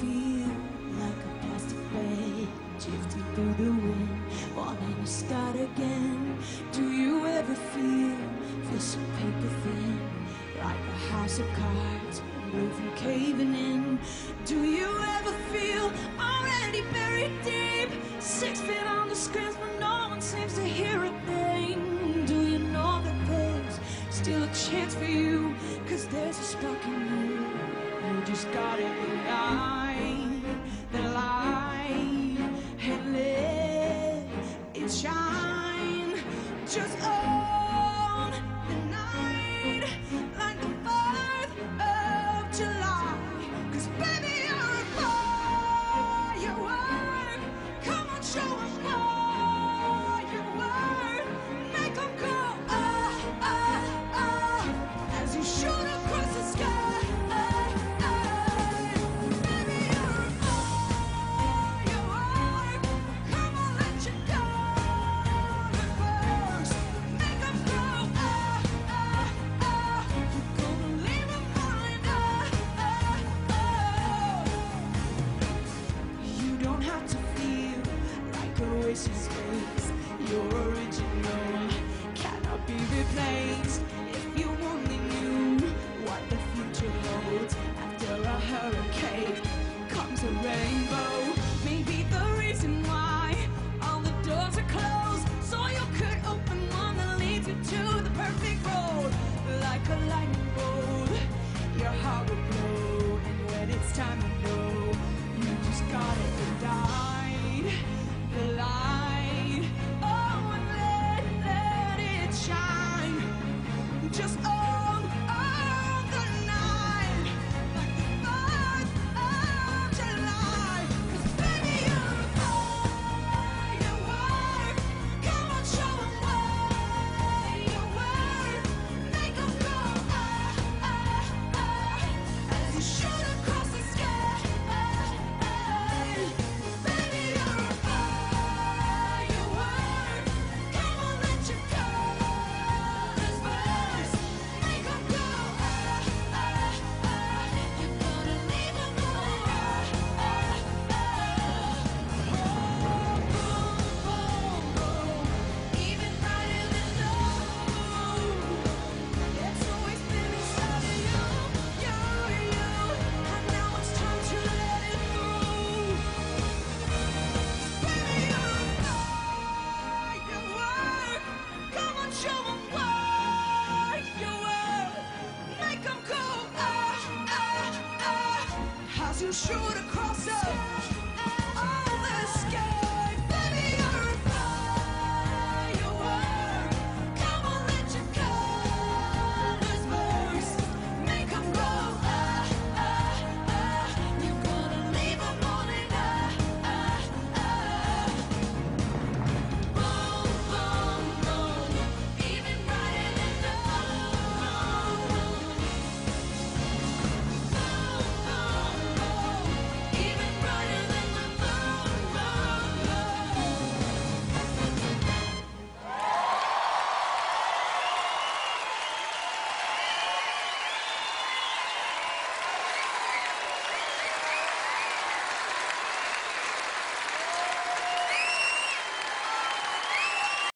feel like a plastic bag drifting through the wind. Wanting to start again. Do you ever feel this paper thin? Like a house of cards, moving, caving in. Do you ever feel already buried deep? Six feet on the screens, but no one seems to hear a thing. Do you know that there's still a chance for you? Cause there's a spark in just gotta ignite the light and let it shine. Just have to feel like Oasis face. You're original, cannot be replaced. If you only knew what the future holds after a hurricane comes a rainbow. Maybe As shoot across the